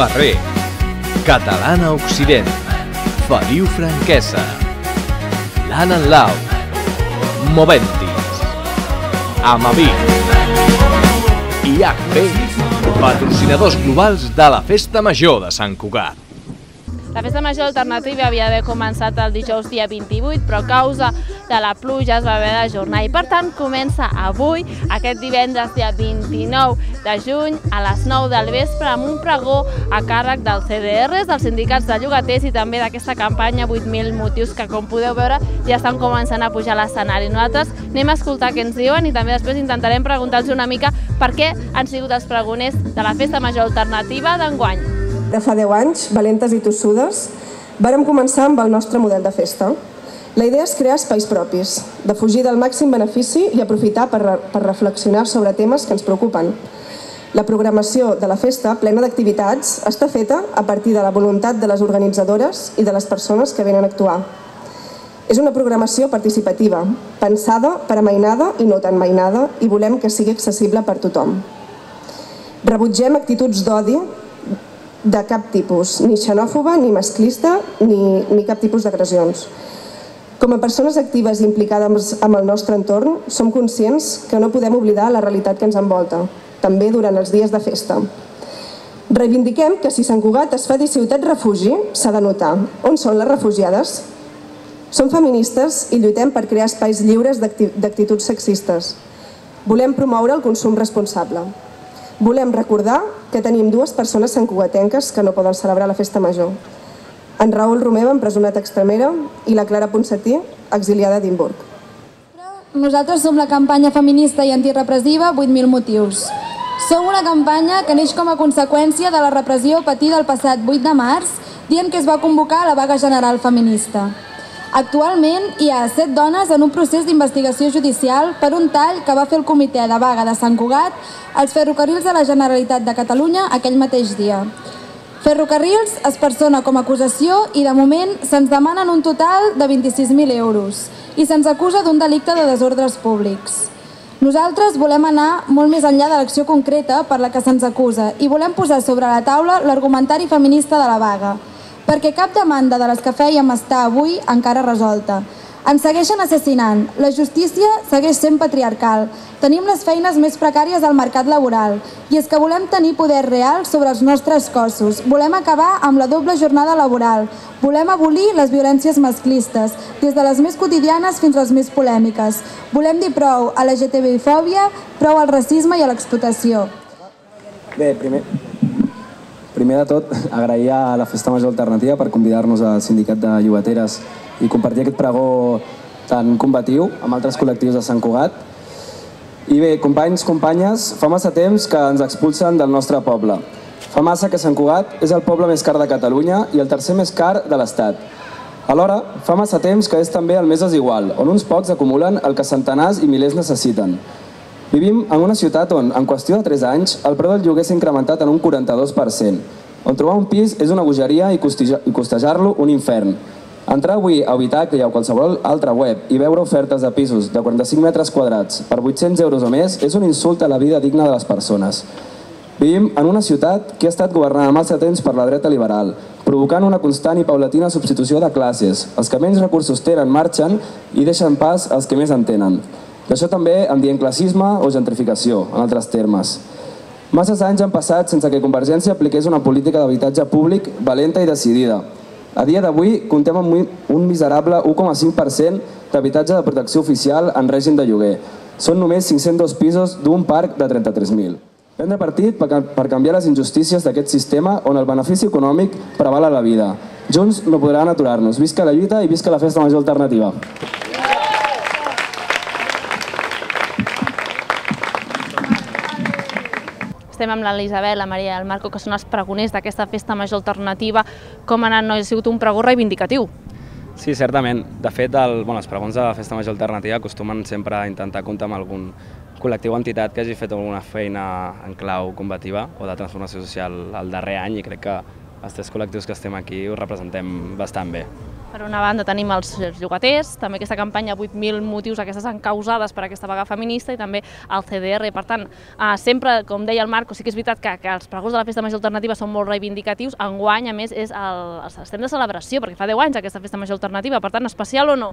Ferrer. Catalana Occident. Feliu Franquesa. L'Anna Lau. Moventis. Amaví. I patrocinadors globals de la Festa Major de Sant Cugat. La festa major alternativa havia d'haver començat el dijous dia 28, però a causa de la pluja es va haver d'ajornar i per tant comença avui, aquest divendres dia 29 de juny a les 9 del vespre amb un pregó a càrrec dels CDRs, dels sindicats de llogaters i també d'aquesta campanya 8.000 motius que com podeu veure ja estan començant a pujar a l'escenari. Nosaltres anem a escoltar què ens diuen i també després intentarem preguntar-los una mica per què han sigut els pregoners de la festa major alternativa d'enguany de fa 10 anys, valentes i tossudes, vàrem començar amb el nostre model de festa. La idea és crear espais propis, de fugir del màxim benefici i aprofitar per, per reflexionar sobre temes que ens preocupen. La programació de la festa, plena d'activitats, està feta a partir de la voluntat de les organitzadores i de les persones que venen a actuar. És una programació participativa, pensada per a mainada i no tan mainada, i volem que sigui accessible per tothom. Rebutgem actituds d'odi de cap tipus, ni xenòfoba, ni masclista, ni, ni cap tipus d'agressions. Com a persones actives i implicades amb el nostre entorn, som conscients que no podem oblidar la realitat que ens envolta, també durant els dies de festa. Reivindiquem que si Sant Cugat es fa dir ciutat refugi, s'ha de notar. On són les refugiades? Som feministes i lluitem per crear espais lliures d'actituds sexistes. Volem promoure el consum responsable. Volem recordar que tenim dues persones santcugatenques que no poden celebrar la festa major. En Raül Romeva, empresonat a Extremera, i la Clara Ponsatí, exiliada a Edimburg. Nosaltres som la campanya feminista i antirepressiva 8.000 motius. Som una campanya que neix com a conseqüència de la repressió patida el passat 8 de març, dient que es va convocar la vaga general feminista. Actualment hi ha set dones en un procés d'investigació judicial per un tall que va fer el comitè de vaga de Sant Cugat als ferrocarrils de la Generalitat de Catalunya aquell mateix dia. Ferrocarrils es persona com a acusació i de moment se'ns demanen un total de 26.000 euros i se'ns acusa d'un delicte de desordres públics. Nosaltres volem anar molt més enllà de l'acció concreta per la que se'ns acusa i volem posar sobre la taula l'argumentari feminista de la vaga, perquè cap demanda de les que fèiem està avui encara resolta. Ens segueixen assassinant, la justícia segueix sent patriarcal, tenim les feines més precàries del mercat laboral i és que volem tenir poder real sobre els nostres cossos, volem acabar amb la doble jornada laboral, volem abolir les violències masclistes, des de les més quotidianes fins a les més polèmiques. Volem dir prou a la GTB-fòbia, prou al racisme i a l'explotació. Bé, primer, Primer de tot, agrair a la Festa Major Alternativa per convidar-nos al Sindicat de Llogateres i compartir aquest pregó tan combatiu amb altres col·lectius de Sant Cugat. I bé, companys, companyes, fa massa temps que ens expulsen del nostre poble. Fa massa que Sant Cugat és el poble més car de Catalunya i el tercer més car de l'Estat. Alhora, fa massa temps que és també el més desigual, on uns pocs acumulen el que centenars i milers necessiten. Vivim en una ciutat on, en qüestió de 3 anys, el preu del lloguer s'ha incrementat en un 42%, on trobar un pis és una bogeria i costejar-lo un infern. Entrar avui a Habitacle o qualsevol altra web i veure ofertes de pisos de 45 metres quadrats per 800 euros o més és un insult a la vida digna de les persones. Vivim en una ciutat que ha estat governada massa temps per la dreta liberal, provocant una constant i paulatina substitució de classes. Els que menys recursos tenen marxen i deixen pas als que més en tenen. D'això també en diem classisme o gentrificació, en altres termes. Masses anys han passat sense que Convergència apliqués una política d'habitatge públic valenta i decidida. A dia d'avui comptem amb un miserable 1,5% d'habitatge de protecció oficial en règim de lloguer. Són només 502 pisos d'un parc de 33.000. Prendre partit per canviar les injustícies d'aquest sistema on el benefici econòmic prevala la vida. Junts no podran aturar-nos. Visca la lluita i visca la festa major alternativa. Estem amb l'Elisabet, la Maria i el Marco, que són els pregoners d'aquesta festa major alternativa. Com ha anat? No? Ha sigut un pregó reivindicatiu. Sí, certament. De fet, el, bueno, els pregons de la Festa Major Alternativa acostumen sempre a intentar comptar amb algun col·lectiu o entitat que hagi fet alguna feina en clau combativa o de transformació social el darrer any i crec que els tres col·lectius que estem aquí ho representem bastant bé. Per una banda tenim els llogaters, també aquesta campanya 8.000 motius, aquestes encausades per aquesta vaga feminista i també el CDR. Per tant, eh, sempre, com deia el Marco, sí que és veritat que, que els pregons de la Festa Major Alternativa són molt reivindicatius. Enguany, a més, és el, estem de celebració, perquè fa 10 anys aquesta Festa Major Alternativa. Per tant, especial o no?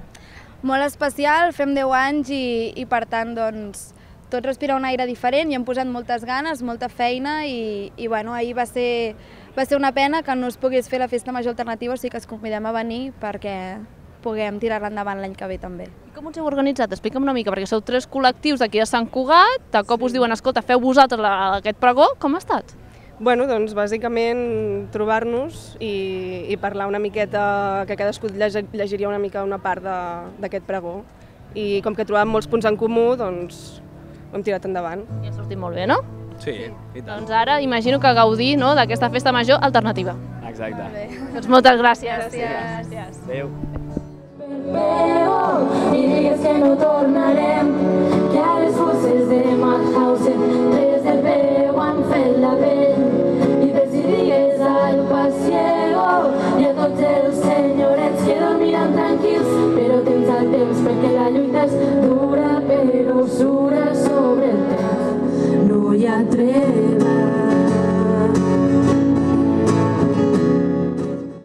Molt especial, fem 10 anys i, i per tant, doncs, tot respira un aire diferent i hem posat moltes ganes, molta feina i, i bueno, ahir va ser, va ser una pena que no es pogués fer la festa major alternativa, o sigui que es convidem a venir perquè puguem tirar-la endavant l'any que ve també. I com us heu organitzat? Explica'm una mica, perquè sou tres col·lectius d'aquí de Sant Cugat, de cop us diuen, escolta, feu vosaltres la, aquest pregó, com ha estat? Bueno, doncs bàsicament trobar-nos i, i parlar una miqueta, que cadascú llegiria una mica una part d'aquest pregó. I com que trobàvem molts punts en comú, doncs ho hem tirat endavant. I ha sortit molt bé, no? Sí, i tant. Doncs ara imagino que gaudir no, d'aquesta festa major alternativa. Exacte. Doncs moltes gràcies. Gràcies. Adéu. Però i digues que no tornarem, que a les fosses de Mauthausen tres de peu han fet la pell. I ves i digues al pasiego i a tots els senyorets que dormiran tranquils, però tens el temps perquè la lluita és dura, però sura sobre